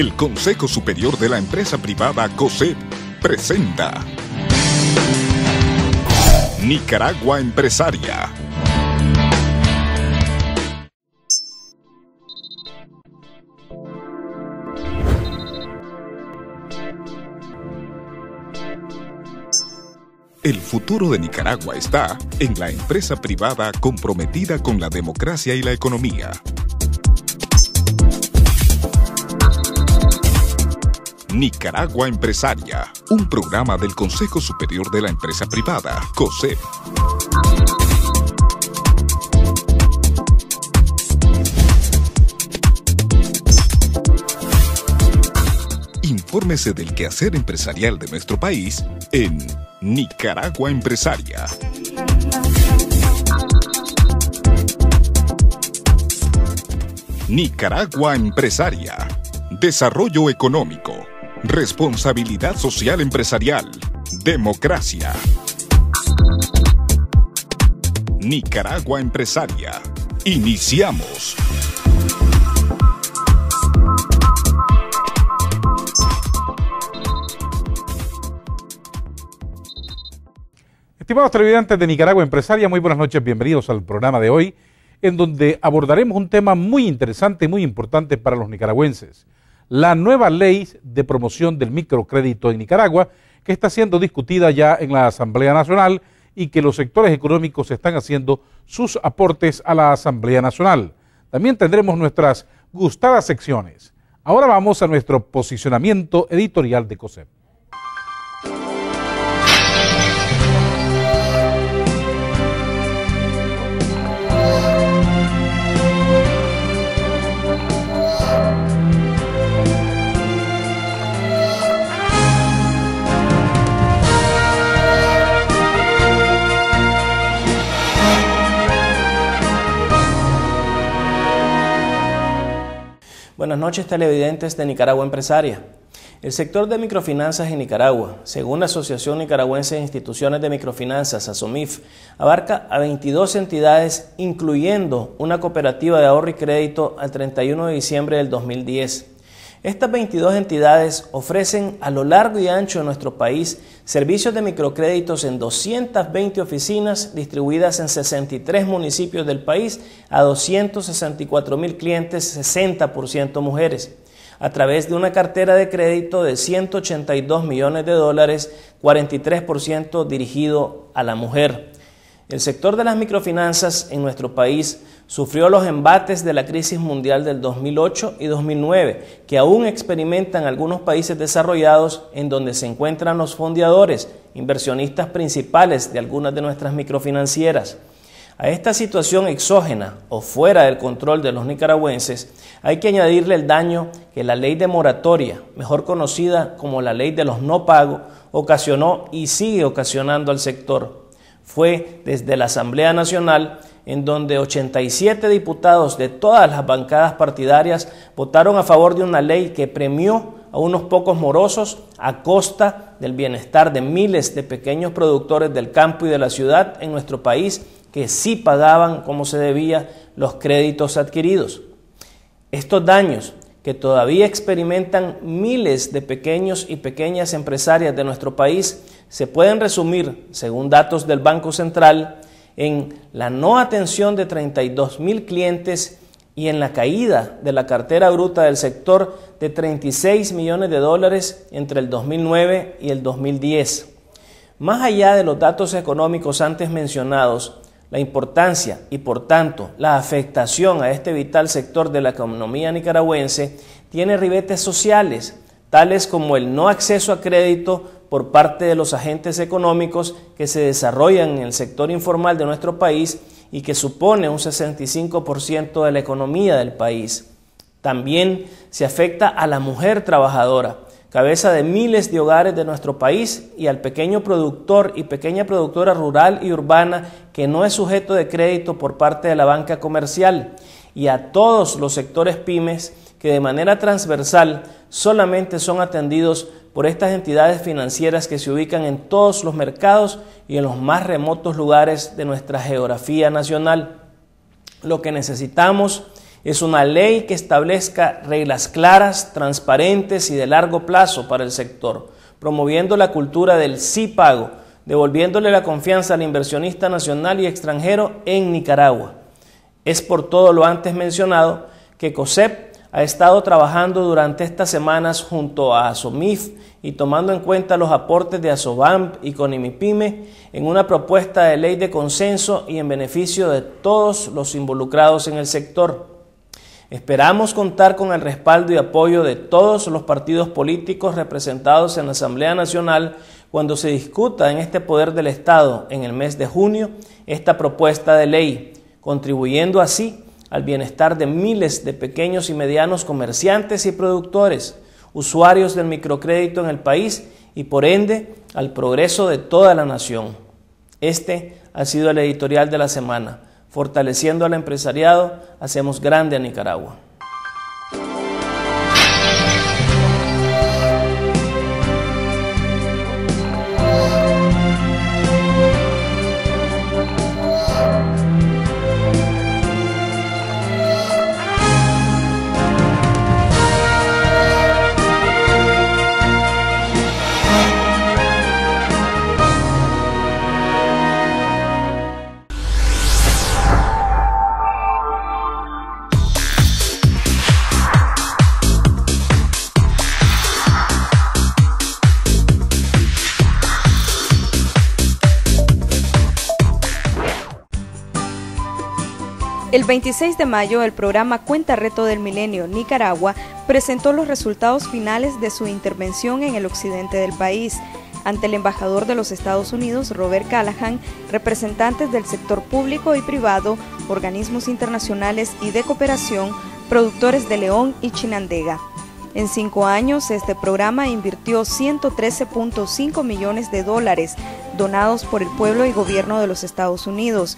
el Consejo Superior de la Empresa Privada COSEP presenta Nicaragua Empresaria. El futuro de Nicaragua está en la empresa privada comprometida con la democracia y la economía. Nicaragua Empresaria, un programa del Consejo Superior de la Empresa Privada, COSEP. Infórmese del quehacer empresarial de nuestro país en Nicaragua Empresaria. Nicaragua Empresaria. Desarrollo económico. Responsabilidad social empresarial. Democracia. Nicaragua Empresaria. Iniciamos. Estimados televidentes de Nicaragua Empresaria, muy buenas noches, bienvenidos al programa de hoy, en donde abordaremos un tema muy interesante y muy importante para los nicaragüenses, la nueva ley de promoción del microcrédito en Nicaragua, que está siendo discutida ya en la Asamblea Nacional y que los sectores económicos están haciendo sus aportes a la Asamblea Nacional. También tendremos nuestras gustadas secciones. Ahora vamos a nuestro posicionamiento editorial de COSEP. Buenas noches televidentes de Nicaragua Empresaria. El sector de microfinanzas en Nicaragua, según la Asociación Nicaragüense de Instituciones de Microfinanzas, ASOMIF, abarca a 22 entidades, incluyendo una cooperativa de ahorro y crédito al 31 de diciembre del 2010. Estas 22 entidades ofrecen a lo largo y ancho de nuestro país servicios de microcréditos en 220 oficinas distribuidas en 63 municipios del país a 264 mil clientes, 60% mujeres, a través de una cartera de crédito de 182 millones de dólares, 43% dirigido a la mujer. El sector de las microfinanzas en nuestro país sufrió los embates de la crisis mundial del 2008 y 2009, que aún experimentan algunos países desarrollados en donde se encuentran los fondeadores, inversionistas principales de algunas de nuestras microfinancieras. A esta situación exógena o fuera del control de los nicaragüenses, hay que añadirle el daño que la ley de moratoria, mejor conocida como la ley de los no pago, ocasionó y sigue ocasionando al sector. Fue desde la Asamblea Nacional en donde 87 diputados de todas las bancadas partidarias votaron a favor de una ley que premió a unos pocos morosos a costa del bienestar de miles de pequeños productores del campo y de la ciudad en nuestro país que sí pagaban como se debía los créditos adquiridos. Estos daños que todavía experimentan miles de pequeños y pequeñas empresarias de nuestro país se pueden resumir, según datos del Banco Central, en la no atención de 32 mil clientes y en la caída de la cartera bruta del sector de 36 millones de dólares entre el 2009 y el 2010. Más allá de los datos económicos antes mencionados, la importancia y por tanto la afectación a este vital sector de la economía nicaragüense tiene ribetes sociales, tales como el no acceso a crédito por parte de los agentes económicos que se desarrollan en el sector informal de nuestro país y que supone un 65% de la economía del país. También se afecta a la mujer trabajadora, cabeza de miles de hogares de nuestro país y al pequeño productor y pequeña productora rural y urbana que no es sujeto de crédito por parte de la banca comercial y a todos los sectores pymes que de manera transversal solamente son atendidos por estas entidades financieras que se ubican en todos los mercados y en los más remotos lugares de nuestra geografía nacional. Lo que necesitamos es una ley que establezca reglas claras, transparentes y de largo plazo para el sector, promoviendo la cultura del sí pago, devolviéndole la confianza al inversionista nacional y extranjero en Nicaragua. Es por todo lo antes mencionado que COSEP ha estado trabajando durante estas semanas junto a ASOMIF y tomando en cuenta los aportes de ASOBAMP y CONIMIPYME en una propuesta de ley de consenso y en beneficio de todos los involucrados en el sector. Esperamos contar con el respaldo y apoyo de todos los partidos políticos representados en la Asamblea Nacional cuando se discuta en este poder del Estado en el mes de junio esta propuesta de ley, contribuyendo así al bienestar de miles de pequeños y medianos comerciantes y productores, usuarios del microcrédito en el país y por ende al progreso de toda la nación. Este ha sido el editorial de la semana. Fortaleciendo al empresariado, hacemos grande a Nicaragua. El 26 de mayo, el programa Cuenta Reto del Milenio Nicaragua presentó los resultados finales de su intervención en el occidente del país. Ante el embajador de los Estados Unidos, Robert Callahan, representantes del sector público y privado, organismos internacionales y de cooperación, productores de León y Chinandega. En cinco años, este programa invirtió 113.5 millones de dólares donados por el pueblo y gobierno de los Estados Unidos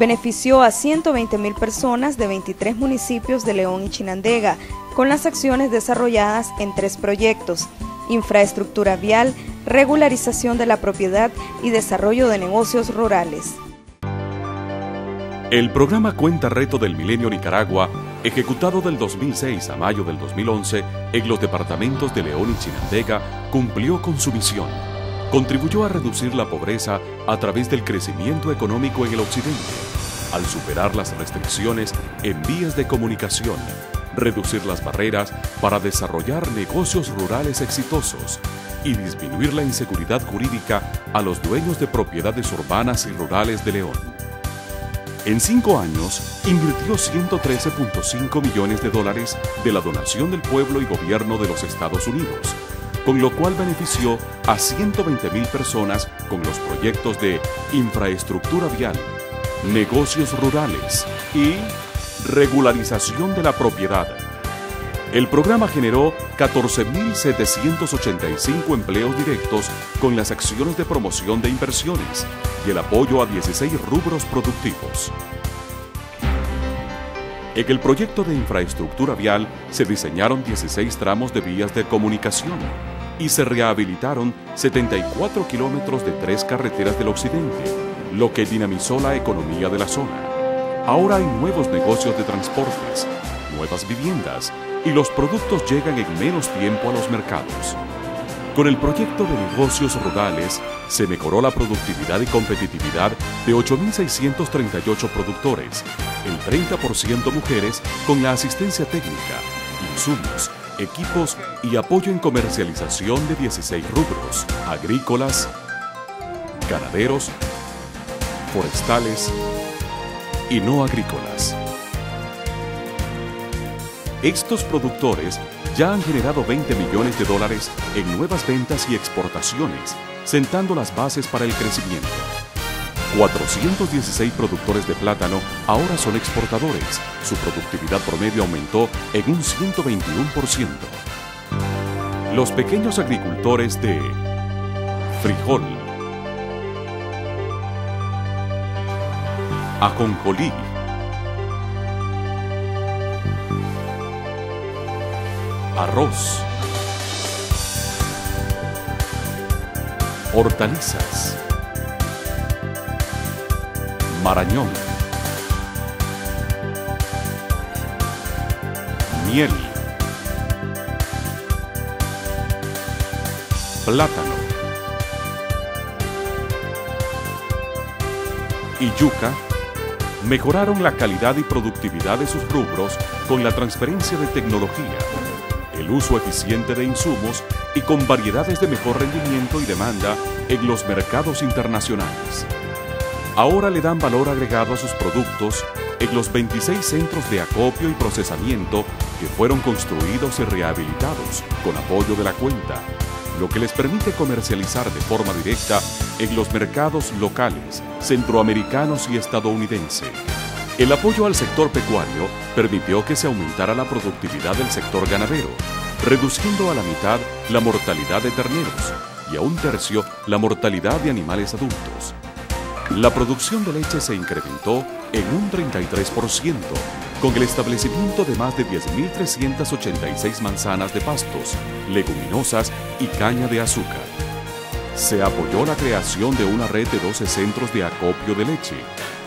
benefició a 120 mil personas de 23 municipios de León y Chinandega con las acciones desarrolladas en tres proyectos, infraestructura vial, regularización de la propiedad y desarrollo de negocios rurales. El programa Cuenta Reto del Milenio Nicaragua, ejecutado del 2006 a mayo del 2011 en los departamentos de León y Chinandega, cumplió con su misión contribuyó a reducir la pobreza a través del crecimiento económico en el occidente, al superar las restricciones en vías de comunicación, reducir las barreras para desarrollar negocios rurales exitosos y disminuir la inseguridad jurídica a los dueños de propiedades urbanas y rurales de León. En cinco años, invirtió 113.5 millones de dólares de la donación del pueblo y gobierno de los Estados Unidos con lo cual benefició a 120 mil personas con los proyectos de infraestructura vial, negocios rurales y regularización de la propiedad. El programa generó 14.785 empleos directos con las acciones de promoción de inversiones y el apoyo a 16 rubros productivos. En el proyecto de infraestructura vial se diseñaron 16 tramos de vías de comunicación y se rehabilitaron 74 kilómetros de tres carreteras del occidente, lo que dinamizó la economía de la zona. Ahora hay nuevos negocios de transportes, nuevas viviendas y los productos llegan en menos tiempo a los mercados. Con el proyecto de negocios rurales se mejoró la productividad y competitividad de 8.638 productores, el 30% mujeres con la asistencia técnica, insumos, equipos y apoyo en comercialización de 16 rubros, agrícolas, ganaderos, forestales y no agrícolas. Estos productores ya han generado 20 millones de dólares en nuevas ventas y exportaciones, sentando las bases para el crecimiento. 416 productores de plátano ahora son exportadores. Su productividad promedio aumentó en un 121%. Los pequeños agricultores de frijol, ajonjolí, arroz, hortalizas, Marañón, miel, plátano. Y yuca. Mejoraron la calidad y productividad de sus rubros con la transferencia de tecnología, el uso eficiente de insumos y con variedades de mejor rendimiento y demanda en los mercados internacionales. Ahora le dan valor agregado a sus productos en los 26 centros de acopio y procesamiento que fueron construidos y rehabilitados con apoyo de la cuenta, lo que les permite comercializar de forma directa en los mercados locales, centroamericanos y estadounidense. El apoyo al sector pecuario permitió que se aumentara la productividad del sector ganadero, reduciendo a la mitad la mortalidad de terneros y a un tercio la mortalidad de animales adultos. La producción de leche se incrementó en un 33%, con el establecimiento de más de 10.386 manzanas de pastos, leguminosas y caña de azúcar. Se apoyó la creación de una red de 12 centros de acopio de leche,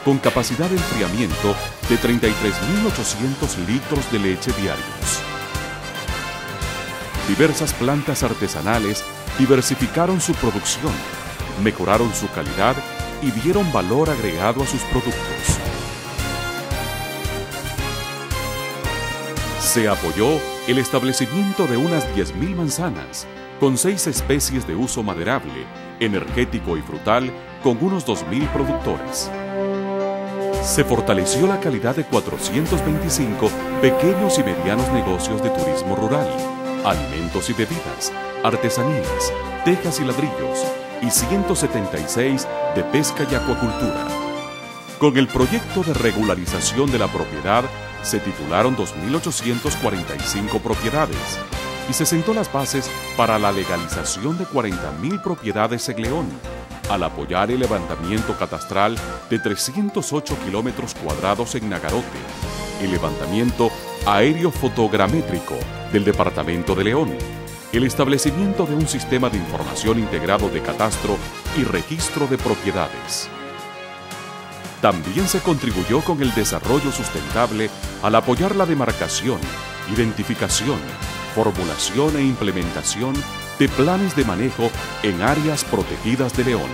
con capacidad de enfriamiento de 33.800 litros de leche diarios. Diversas plantas artesanales diversificaron su producción, mejoraron su calidad y dieron valor agregado a sus productos. Se apoyó el establecimiento de unas 10.000 manzanas, con seis especies de uso maderable, energético y frutal, con unos 2.000 productores. Se fortaleció la calidad de 425 pequeños y medianos negocios de turismo rural, alimentos y bebidas, artesanías, tejas y ladrillos, y 176 de pesca y acuacultura. Con el proyecto de regularización de la propiedad se titularon 2.845 propiedades y se sentó las bases para la legalización de 40.000 propiedades en León, al apoyar el levantamiento catastral de 308 kilómetros cuadrados en Nagarote, el levantamiento aéreo fotogramétrico del Departamento de León, el establecimiento de un sistema de información integrado de catastro y registro de propiedades. También se contribuyó con el desarrollo sustentable al apoyar la demarcación, identificación, formulación e implementación de planes de manejo en áreas protegidas de León.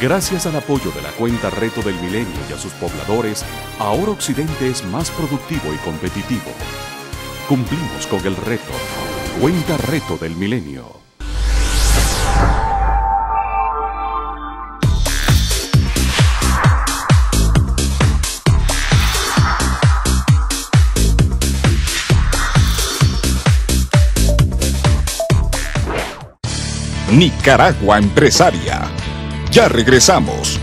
Gracias al apoyo de la cuenta Reto del Milenio y a sus pobladores, ahora Occidente es más productivo y competitivo. Cumplimos con el reto. Cuenta Reto del Milenio. Nicaragua Empresaria. Ya regresamos.